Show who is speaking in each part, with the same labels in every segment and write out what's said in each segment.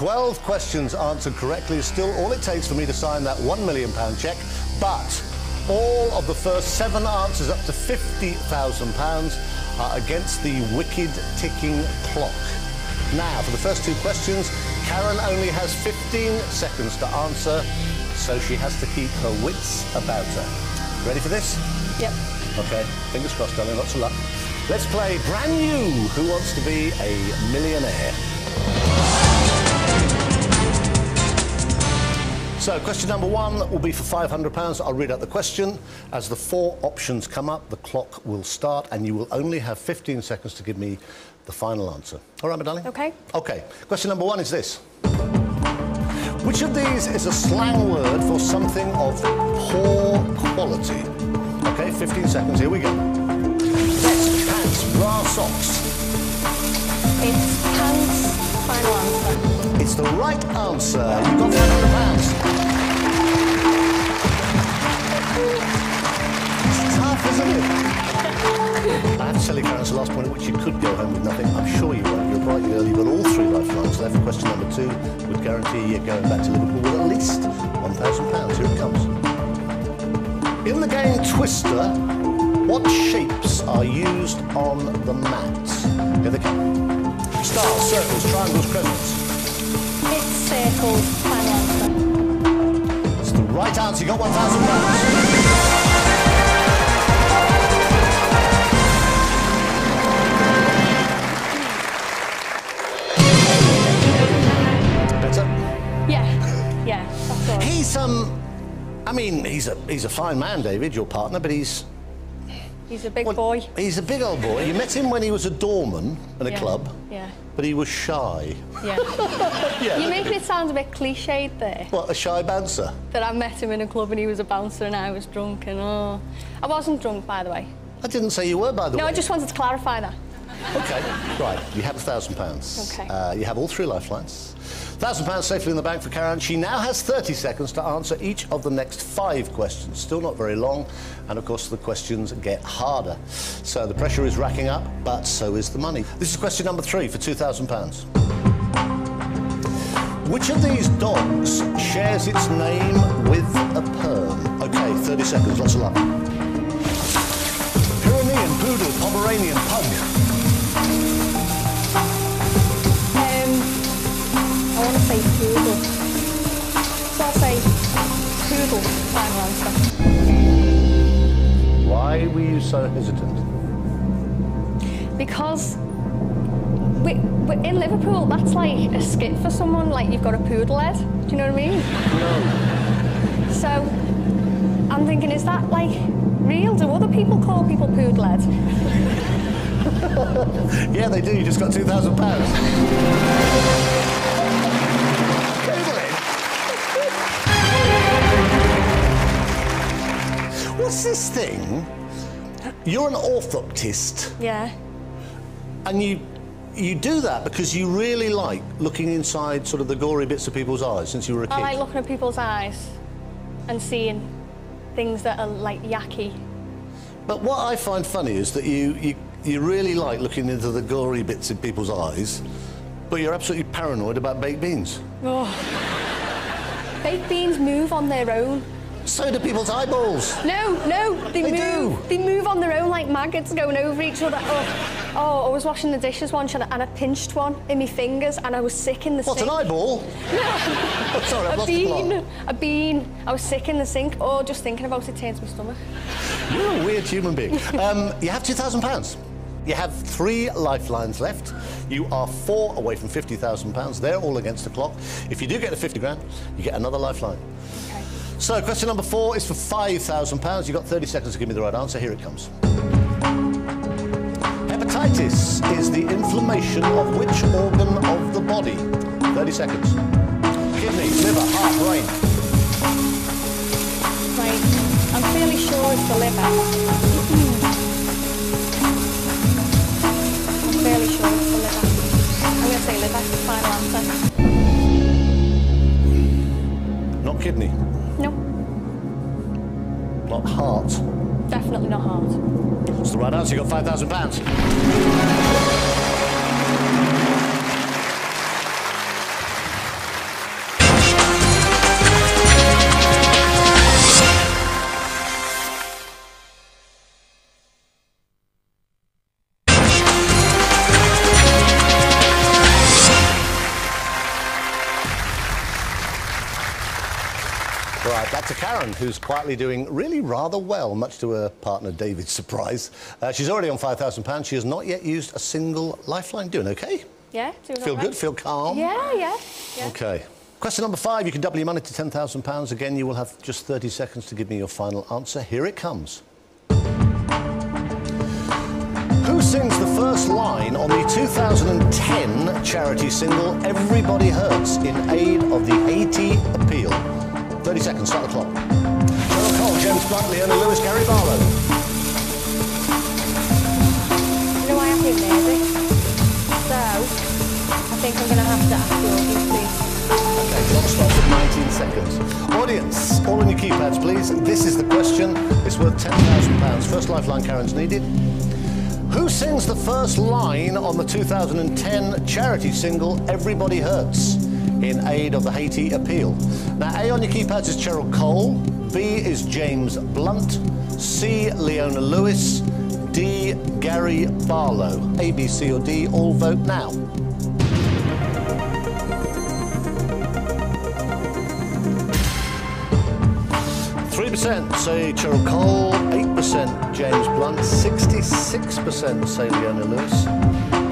Speaker 1: 12 questions answered correctly is still all it takes for me to sign that £1 million cheque, but all of the first seven answers up to £50,000 are against the wicked ticking clock. Now, for the first two questions, Karen only has 15 seconds to answer, so she has to keep her wits about her. Ready for this?
Speaker 2: Yep.
Speaker 1: Okay, fingers crossed, darling, lots of luck. Let's play brand new Who Wants to Be a Millionaire? So, question number one will be for £500. I'll read out the question. As the four options come up, the clock will start, and you will only have 15 seconds to give me the final answer. All right, my darling?
Speaker 2: Okay.
Speaker 1: Okay. Question number one is this Which of these is a slang word for something of poor quality? Okay, 15 seconds. Here we go. Vest, pants, bra, socks.
Speaker 2: It's pants. Final answer.
Speaker 1: It's the right answer. You've got £500. It's tough, isn't it? I have to tell you, it's the last point at which you could go home with nothing. I'm sure you won't. You're a bright early. You've got all three lifelines left. Question number two would guarantee you going back to Liverpool with at least £1,000. Here it comes. In the game Twister, what shapes are used on the mat? Here they come. Stars, circles, triangles, crescents.
Speaker 2: Final.
Speaker 1: It's the right answer. You got £1,000. Better?
Speaker 2: Yeah. Yeah. That's all.
Speaker 1: He's, um, I mean, he's a, he's a fine man, David, your partner, but he's...
Speaker 2: He's a big
Speaker 1: well,
Speaker 2: boy.
Speaker 1: He's a big old boy. You met him when he was a doorman in a
Speaker 2: Yeah.
Speaker 1: club,
Speaker 2: Yeah.
Speaker 1: but he was shy.
Speaker 2: Yeah.
Speaker 1: Yeah.
Speaker 2: You're making it sound a bit cliched there.
Speaker 1: What, a shy bouncer?
Speaker 2: That I met him in a club and he was a bouncer and I was drunk and oh. I wasn't drunk, by the way.
Speaker 1: I didn't say you were, by the
Speaker 2: No,
Speaker 1: way.
Speaker 2: No, I just wanted to clarify that.
Speaker 1: Okay, right. You have a thousand pounds.
Speaker 2: Okay.
Speaker 1: Uh, you have all three lifelines. Thousand pounds safely in the bank for Karen. She now has 30 seconds to answer each of the next five questions. Still not very long, and of course the questions get harder. So the pressure is racking up, but so is the money. This is question number three for 2,000 pounds. Which of these dogs shares its name with a perm? Okay, 30 seconds. Lots of luck. Pyrenean, poodle, Pomeranian, pug.
Speaker 2: final answer.
Speaker 1: Why were you so hesitant?
Speaker 2: Because we, in Liverpool, that's like a skit for someone, like you've got a poodle head. Do you know what I mean?
Speaker 1: No.
Speaker 2: So I'm thinking, is that like real? Do other people call people poodle head?
Speaker 1: yeah, they do. You just got £2,000. This thing. You're an orthoptist.
Speaker 2: Yeah.
Speaker 1: And you you do that because you really like looking inside sort of the gory bits of people's eyes since you were a kid.
Speaker 2: I like looking at people's eyes and seeing things that are like yucky.
Speaker 1: But what I find funny is that you you, you really like looking into the gory bits of people's eyes, but you're absolutely paranoid about baked beans.
Speaker 2: Oh. baked beans move on their own.
Speaker 1: So do people's eyeballs.
Speaker 2: No, no, they,
Speaker 1: They
Speaker 2: move.
Speaker 1: do.
Speaker 2: They move on their own like maggots going over each other. Oh, oh I was washing the dishes once and I, and I pinched one in my fingers and I was sick in the
Speaker 1: What,
Speaker 2: sink.
Speaker 1: an eyeball? oh, sorry, I've
Speaker 2: A
Speaker 1: lost the plot.
Speaker 2: bean, a bean. I was sick in the sink. Oh, just thinking about it turns my stomach.
Speaker 1: You're a weird human being. Um, you have £2,000. You have three lifelines left. You are four away from £50,000. They're all against the clock. If you do get the 50 grand, you get another lifeline. So, question number four is for £5,000. You've got 30 seconds to give me the right answer. Here it comes. Hepatitis is the inflammation of which organ of the body? 30 seconds. Kidney, liver, heart, brain.
Speaker 2: Right. I'm fairly sure it's the liver. I'm fairly sure it's the liver. I'm going to say liver. Final answer.
Speaker 1: Not kidney, not heart.
Speaker 2: definitely not heart.
Speaker 1: It's the right answer. You've got £5,000. Back to Karen, who's quietly doing really rather well, much to her partner David's surprise. Uh, she's already on £5,000. She has not yet used a single lifeline. Doing okay?
Speaker 2: Yeah, doing
Speaker 1: Feel
Speaker 2: right.
Speaker 1: good? Feel calm?
Speaker 2: Yeah, yeah, yeah.
Speaker 1: Okay. Question number five, you can double your money to £10,000. Again, you will have just 30 seconds to give me your final answer. Here it comes. Who sings the first line on the 2010 charity single Everybody Hurts in aid of the Haiti appeal? 30 seconds, start the clock. Cheryl Cole, James Blunt, Leona Lewis, Gary Barlow.
Speaker 2: You know, I have been lazy. So, I think I'm going to have to ask you all these, please.
Speaker 1: Okay, clock stops at 19 seconds. Audience, all on your keypads, please. This is the question. It's worth £10,000. First lifeline Karen's needed. Who sings the first line on the 2010 charity single Everybody Hurts in aid of the Haiti appeal? Now, A on your keypads is Cheryl Cole, B is James Blunt, C Leona Lewis, D Gary Barlow. A, B, C or D, all vote now. 3% say Cheryl Cole, 8% James Blunt, 66% say Leona Lewis,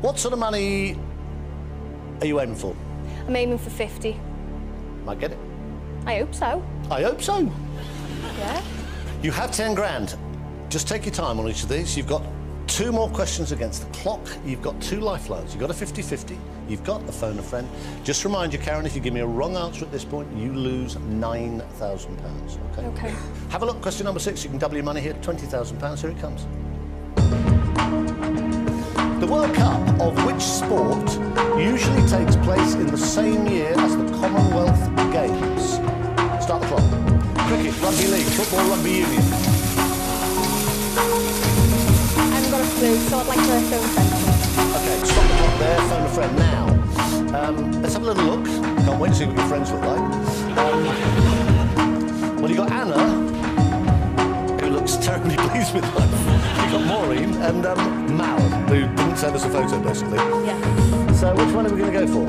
Speaker 2: What
Speaker 1: sort of money are you aiming for?
Speaker 2: I'm aiming for 50.
Speaker 1: Might get it.
Speaker 2: I hope so.
Speaker 1: I hope so.
Speaker 2: Yeah.
Speaker 1: You have 10 grand. Just take your time on each of these. You've got two more questions against the clock. You've got two lifelines. You've got a 50-50. You've got a phone a friend. Just remind you, Karen, if you give me a wrong answer at this point, you lose £9,000. Okay?
Speaker 2: Okay.
Speaker 1: Have a look. Question number six. You can double your money here. £20,000. Here it comes. World Cup of which sport usually takes place in the same year as the Commonwealth Games? Start the clock. Cricket, rugby league, football, rugby union.
Speaker 2: I haven't got a clue, so I'd like to phone friends.
Speaker 1: Okay, stop the clock there. Phone a friend now. Um, let's have a little look. Can't wait to see what your friends look like. Um, well, you got Anna, who looks terribly pleased with life. Maureen and um, Mal, who didn't send us a photo, basically.
Speaker 2: Yeah.
Speaker 1: So, which one are we going to go for?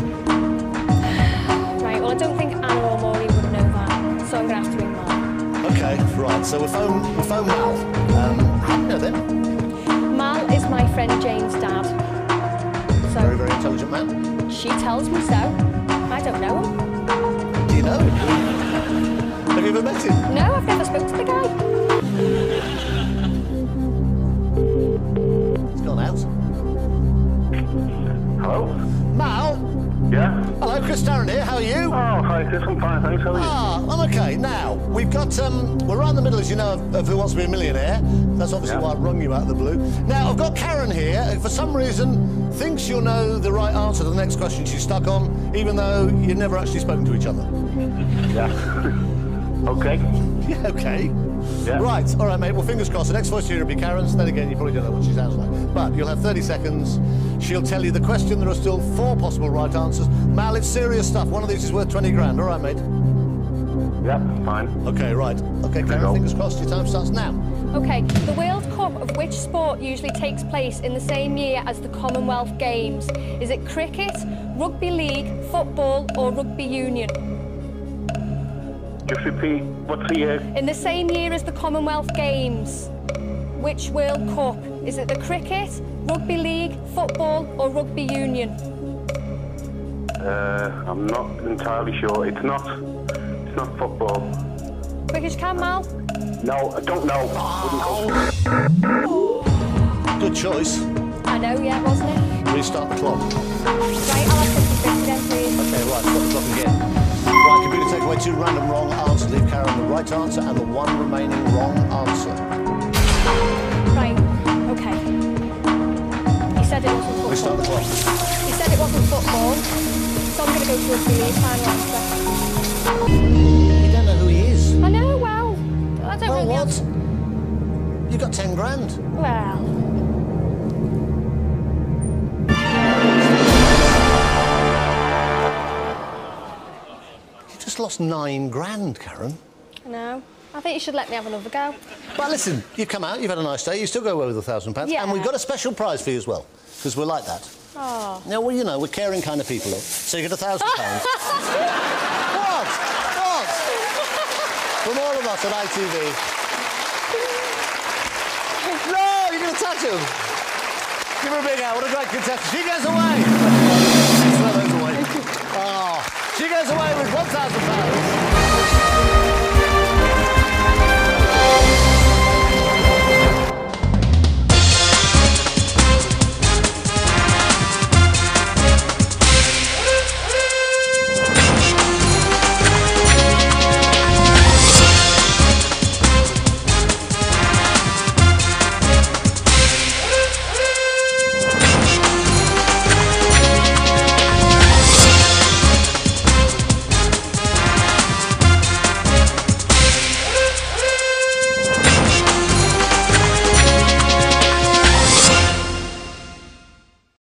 Speaker 2: Right, well, I don't think Anna or Maureen would know that, so I'm going to have to ring Mal.
Speaker 1: Okay, right. So we'll phone, we'll phone Mal. Um, how do you know them?
Speaker 2: Mal is my friend Jane's dad.
Speaker 1: Very,
Speaker 2: So,
Speaker 1: very intelligent man.
Speaker 2: she tells me so. I don't know him.
Speaker 1: Do you know him? Have you ever met him?
Speaker 2: No, I've never spoken to the guy.
Speaker 1: Chris Tarrant here. How are you?
Speaker 3: Oh, hi, Chris. I'm fine, thanks. How are you?
Speaker 1: Ah, I'm okay. Now, we've got, um, we're right in the middle, as you know, of, of Who Wants to Be a Millionaire. That's obviously
Speaker 3: Yeah.
Speaker 1: why I rung you out of the blue. Now, I've got Karen here, who for some reason thinks you'll know the right answer to the next question she's stuck on, even though you've never actually spoken to each other.
Speaker 3: Yeah. okay.
Speaker 1: Yeah, okay.
Speaker 3: Yeah.
Speaker 1: Right, all right, mate. Well, fingers crossed. The next voice here will be Karen's. Then again, you probably don't know what she sounds like. But you'll have 30 seconds. She'll tell you the question. There are still four possible right answers. Mal, it's serious stuff. One of these is worth 20 grand. All right, mate.
Speaker 3: Yeah, fine.
Speaker 1: Okay, right. Okay, Karen, fingers crossed. Your time starts now.
Speaker 2: Okay, the World Cup of which sport usually takes place in the same year as the Commonwealth Games? Is it cricket, rugby league, football, or rugby union?
Speaker 3: Just repeat. What's the year?
Speaker 2: In the same year as the Commonwealth Games, which World Cup? Is it the cricket, rugby league, football, or rugby union?
Speaker 3: Uh, I'm not entirely sure. It's not. It's not football.
Speaker 2: Quick as you can, Mal.
Speaker 3: No, I don't know. Wouldn't
Speaker 1: Good choice.
Speaker 2: I know, yeah, wasn't it?
Speaker 1: Restart the clock.
Speaker 2: Right, I'll have 50 then, please.
Speaker 1: Okay, right, stop the clock again. Right, computer take away two random wrong answers. Leave Karen the right answer and the one remaining wrong answer.
Speaker 2: Right, okay. He said it wasn't
Speaker 1: Restart the
Speaker 2: football.
Speaker 1: clock.
Speaker 2: He said it wasn't football, so I'm going to go to rugby league, final answer.
Speaker 1: You don't know who he is.
Speaker 2: I know, don't
Speaker 1: Oh,
Speaker 2: really
Speaker 1: what?
Speaker 2: have-
Speaker 1: You got 10 grand.
Speaker 2: Well,
Speaker 1: lost nine grand, Karen.
Speaker 2: no. I think you should let me have another go.
Speaker 1: Well, listen, you've come out, you've had a nice day, you still go away with a thousand pounds,
Speaker 2: Yeah.
Speaker 1: and we've got a special prize for you as well, because we're like that.
Speaker 2: Oh.
Speaker 1: No, well, you know, we're caring kind of people. So you get a thousand pounds. What? What? From all of us at ITV. No, you're going to touch him. Give her a big hand. What a great contestant. She goes away.